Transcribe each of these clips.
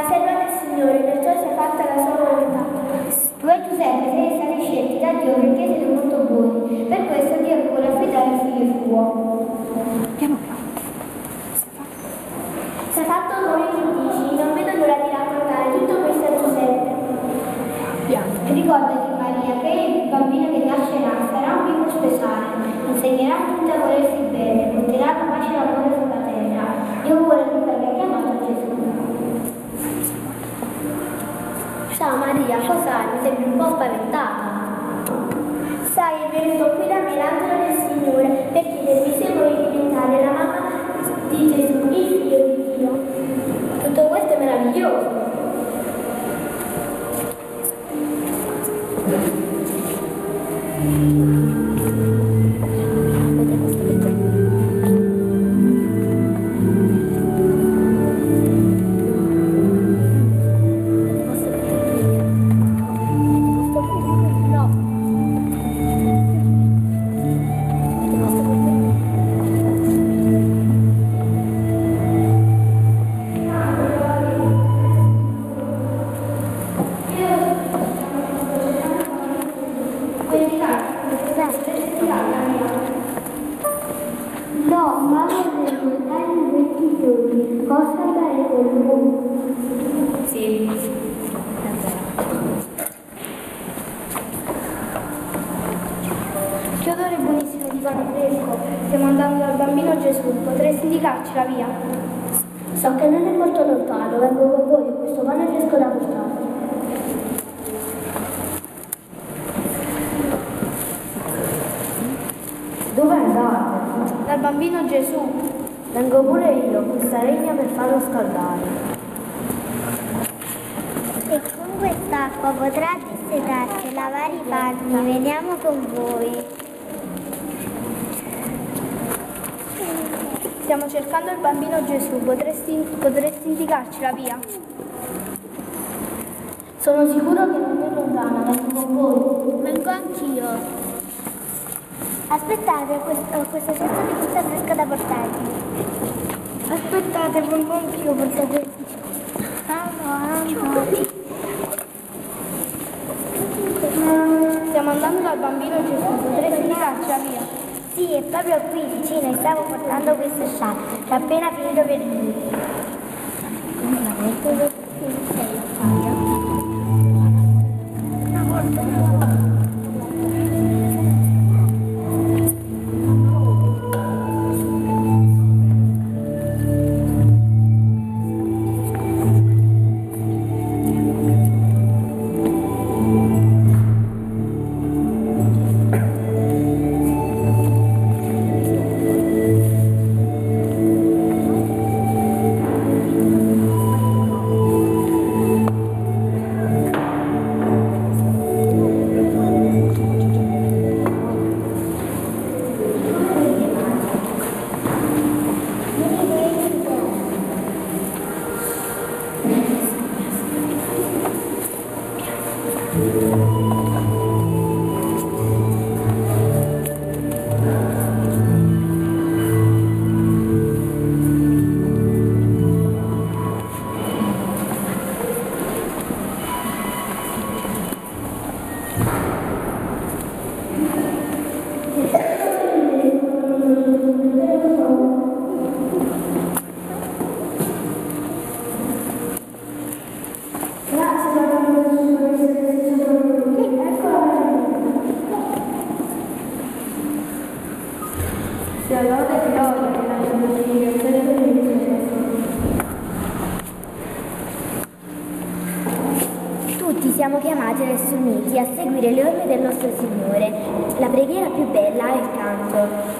la serva del Signore, perciò sia fatta la sua volontà. Voi Giuseppe siete stati scelti da Dio perché siete molto buoni, per questo Dio vuole affidare il figlio suo. Piano piano. Se fatto come ti dici, non vedo l'ora di raccontare tutto questo a Giuseppe. Piano. Ricordati Maria che il bambino che nascerà sarà un bimbo speciale, insegnerà a tutti a volersi bene, porterà la pace e l'amore sulla terra. Dio vuole che vi ha chiamato Gesù. Ciao Maria, cos'hai? Mi sembri un po' spaventata. Sai, è venuto qui da me l'angelo del Signore per chiedermi se vuoi diventare la mamma di Gesù, il figlio di Dio. Tutto questo è meraviglioso. No, ma devo andare in 20 giorni. Posso andare con lui? Sì. Che odore buonissimo di pane fresco. Stiamo andando dal bambino Gesù. Potresti indicarci la via? So che non è molto lontano. Vengo con voi. Questo pane fresco da portare. Bambino Gesù. Vengo pure io, questa legna per farlo scaldare. E con quest'acqua potrà dissetarsi e lavare i panni. Veniamo con voi. Stiamo cercando il bambino Gesù. Potresti, potresti indicarci la via? Sono sicuro che non è lontana. Vengo con voi. Vengo anch'io. Aspettate, cesto di frutta fresca da portarvi. Aspettate, vengo anch'io. Portate. Amo, amo. Stiamo andando dal bambino Gesù. Potresti la via? Sì, è proprio qui vicino e stavo portando questo scià. C'è appena finito per lui. Sia Tutti siamo chiamati ad essere uniti a seguire le orme del nostro Signore. La preghiera più bella è il canto.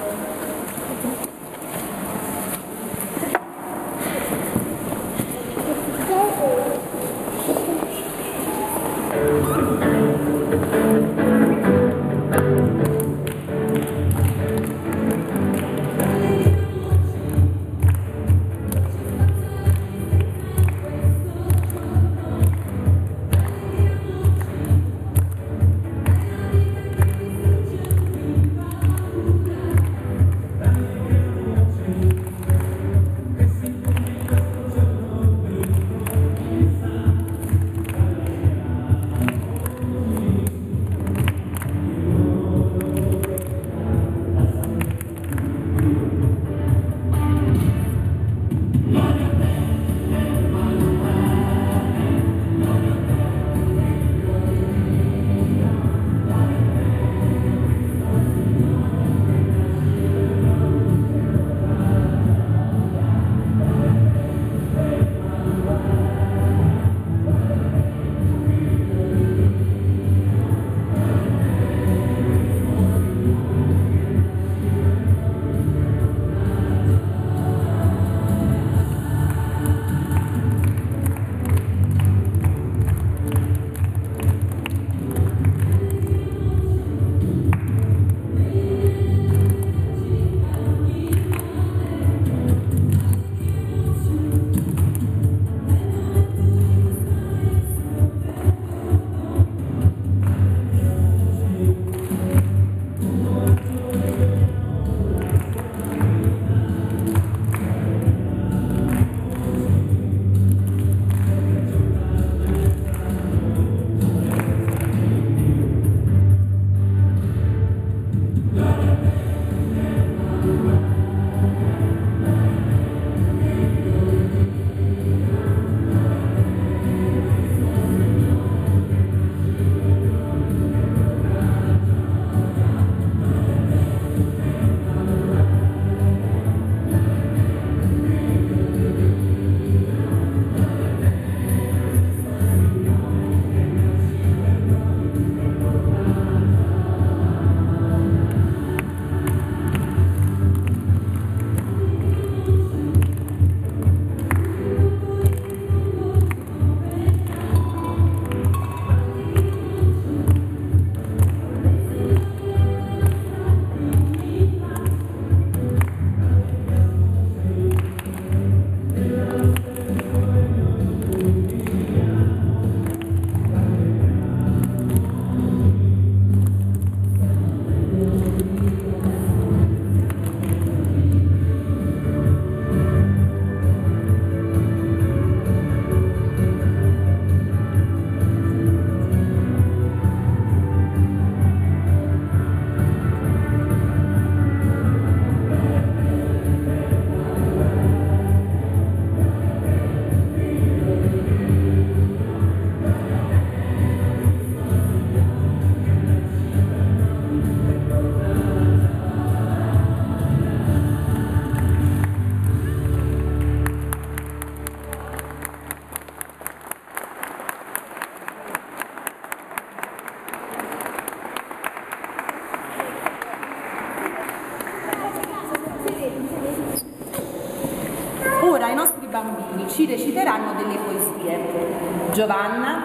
Giovanna,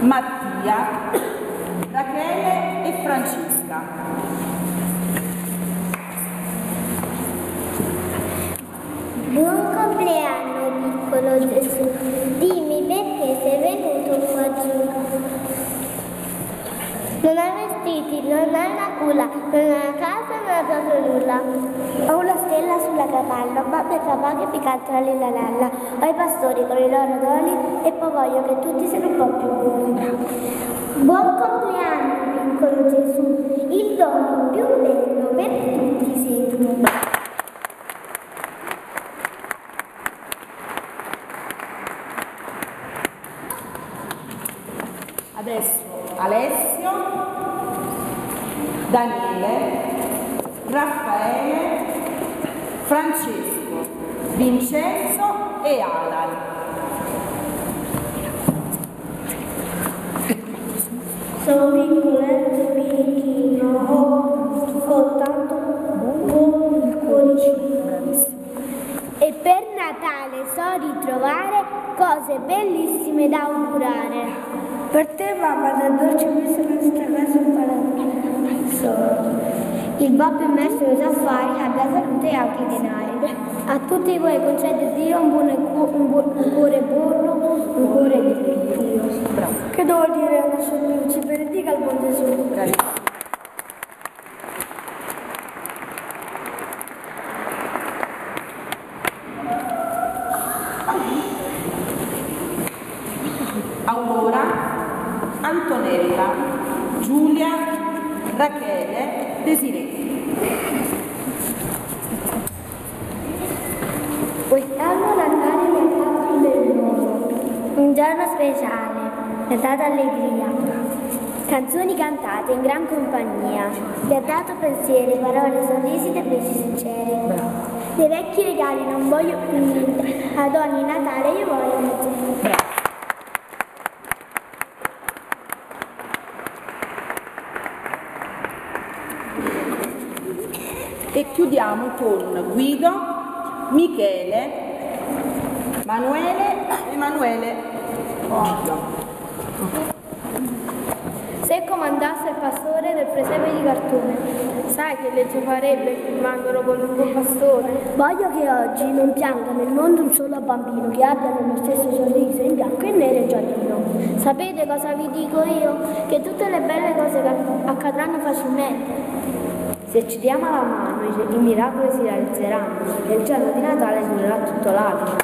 Mattia, Rachele e Francesca. Buon compleanno piccolo Gesù, dimmi perché sei venuto qua giù. Non hai vestiti, non hai una culla, non hai casa, proprio nulla. Ho una stella sulla capanna, mamma e papà che mi cantano. Ho i pastori con i loro doni e poi voglio che tutti siano un po' più buoni. Buon compleanno piccolo Gesù, il dono più bello per tutti sei tu. E per Natale so ritrovare cose bellissime da augurare. Per te mamma da dolce mi sono stragato un paradiso. Il babbo immerso nei affari abbia salute e anche denari. A tutti voi concede Dio un, buon, un, buon, un cuore buono, un cuore di Dio. Che vuol dire più, ci benedica il buon Gesù. Giulia, Rachele, Desiree. Quest'anno Natale mi ha fatto del nuovo, un giorno speciale, mi ha dato allegria. Canzoni cantate in gran compagnia. Mi ha dato pensieri, parole, sorrisi e besi sinceri. Dei vecchi regali non voglio più niente. Ad ogni Natale io voglio leggere. E chiudiamo con Guido, Michele, Manuele, Emanuele, Giulio. Se comandasse il pastore del presepe di cartone, sai che legge farebbe firmandolo con lungo bastone? Voglio che oggi non pianga nel mondo un solo bambino che abbia lo stesso sorriso in bianco e nero e giallino. Sapete cosa vi dico io? Che tutte le belle cose accadranno facilmente. Se ci diamo la mano, i- miracoli si realizzeranno e il giorno di Natale durerà tutto l'anno.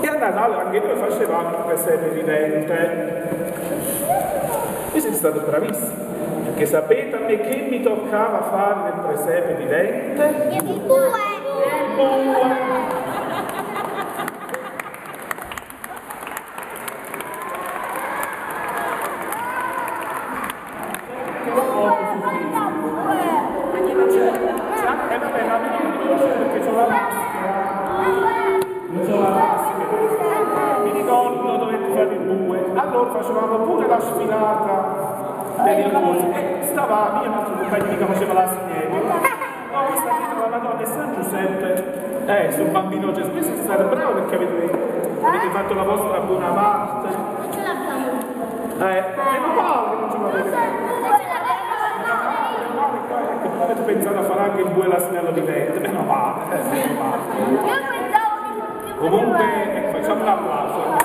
e a Natale anche noi facevamo il presepe vivente. E siete stati bravissimi, perché sapete a me che mi toccava fare nel presepe vivente? Il bue! Il bue! Il corso e stavamo, io e un altro compagno che faceva la signora. No, questa vita la Madonna e San Giuseppe, eh, sul bambino Gesù, voi siete stati bravi perché avete, avete fatto la vostra buona parte. Non ce l'abbiamo. Eh, che non ce l'avete. Avete pensato a fare anche il bue l'asinello di vento, meno male, eh, meno male. Comunque, ecco, facciamo un applauso.